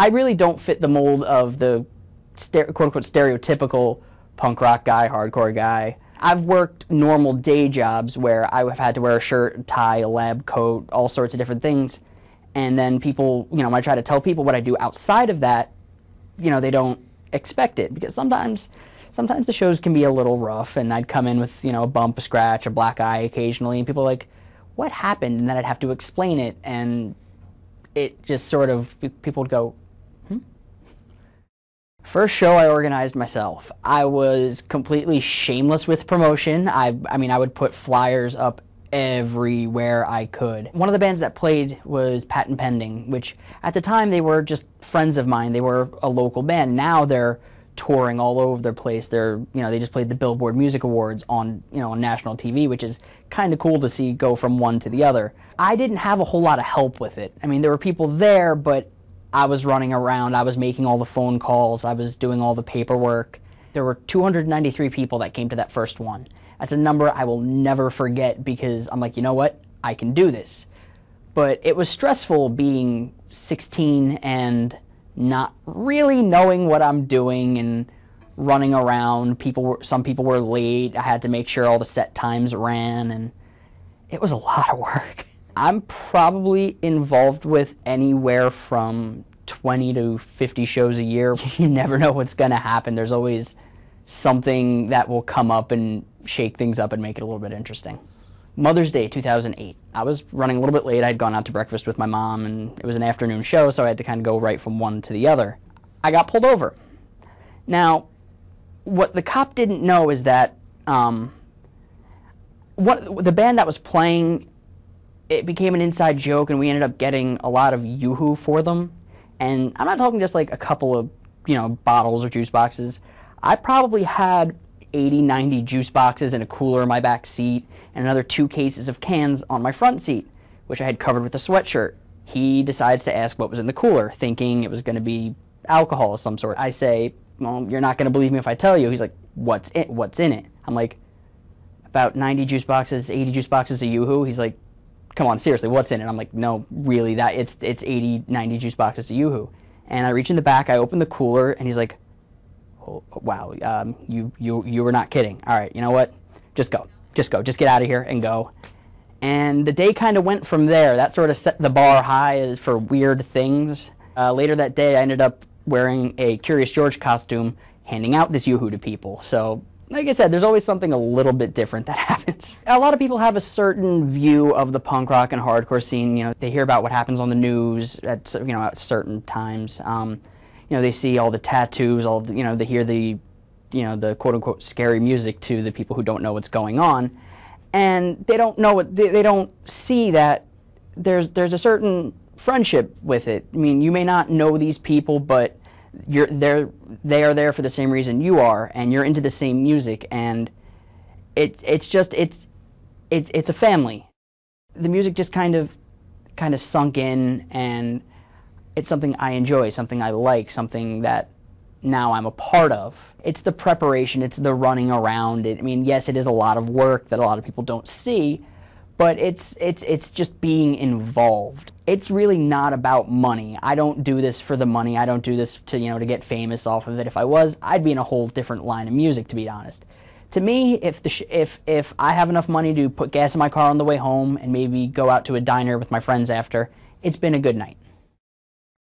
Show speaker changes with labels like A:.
A: I really don't fit the mold of the quote unquote stereotypical punk rock guy, hardcore guy. I've worked normal day jobs where I have had to wear a shirt, tie, a lab coat, all sorts of different things. And then people, you know, when I try to tell people what I do outside of that, you know, they don't expect it because sometimes sometimes the shows can be a little rough and I'd come in with, you know, a bump, a scratch, a black eye occasionally and people are like, what happened? And then I'd have to explain it and it just sort of people would go, Hmm? First show I organized myself. I was completely shameless with promotion. I, I mean, I would put flyers up everywhere I could. One of the bands that played was Patent Pending, which at the time they were just friends of mine. They were a local band. Now they're touring all over their place. They're, you know, they just played the Billboard Music Awards on, you know, on national TV, which is kind of cool to see go from one to the other. I didn't have a whole lot of help with it. I mean, there were people there, but I was running around, I was making all the phone calls, I was doing all the paperwork. There were 293 people that came to that first one. That's a number I will never forget because I'm like, you know what? I can do this. But it was stressful being 16 and not really knowing what I'm doing and running around. People were, some people were late. I had to make sure all the set times ran and it was a lot of work. I'm probably involved with anywhere from 20 to 50 shows a year. You never know what's going to happen. There's always something that will come up and shake things up and make it a little bit interesting. Mother's Day 2008. I was running a little bit late. I'd gone out to breakfast with my mom, and it was an afternoon show, so I had to kind of go right from one to the other. I got pulled over. Now, what the cop didn't know is that um, what the band that was playing it became an inside joke, and we ended up getting a lot of yoo-hoo for them. And I'm not talking just like a couple of, you know, bottles or juice boxes. I probably had 80, 90 juice boxes in a cooler in my back seat, and another two cases of cans on my front seat, which I had covered with a sweatshirt. He decides to ask what was in the cooler, thinking it was going to be alcohol of some sort. I say, "Well, you're not going to believe me if I tell you." He's like, "What's in? What's in it?" I'm like, "About 90 juice boxes, 80 juice boxes of yoo-hoo." He's like, come on, seriously, what's in it? I'm like, no, really, that it's it's 80, 90 juice boxes of YooHoo. And I reach in the back, I open the cooler, and he's like, oh, wow, um, you you you were not kidding. All right, you know what? Just go, just go, just get out of here and go. And the day kind of went from there. That sort of set the bar high for weird things. Uh, later that day, I ended up wearing a Curious George costume, handing out this YooHoo to people. So like I said, there's always something a little bit different that happens. A lot of people have a certain view of the punk rock and hardcore scene. You know, they hear about what happens on the news at you know at certain times. Um, you know, they see all the tattoos, all the, you know, they hear the you know the quote unquote scary music to the people who don't know what's going on, and they don't know what they, they don't see that there's there's a certain friendship with it. I mean, you may not know these people, but you're they're they are there for the same reason you are, and you're into the same music, and it it's just it's it's it's a family. The music just kind of kind of sunk in, and it's something I enjoy, something I like, something that now I'm a part of. It's the preparation, it's the running around. It, I mean, yes, it is a lot of work that a lot of people don't see, but it's it's it's just being involved. It's really not about money. I don't do this for the money. I don't do this to, you know, to get famous off of it. If I was, I'd be in a whole different line of music to be honest. To me, if the if if I have enough money to put gas in my car on the way home and maybe go out to a diner with my friends after, it's been a good night.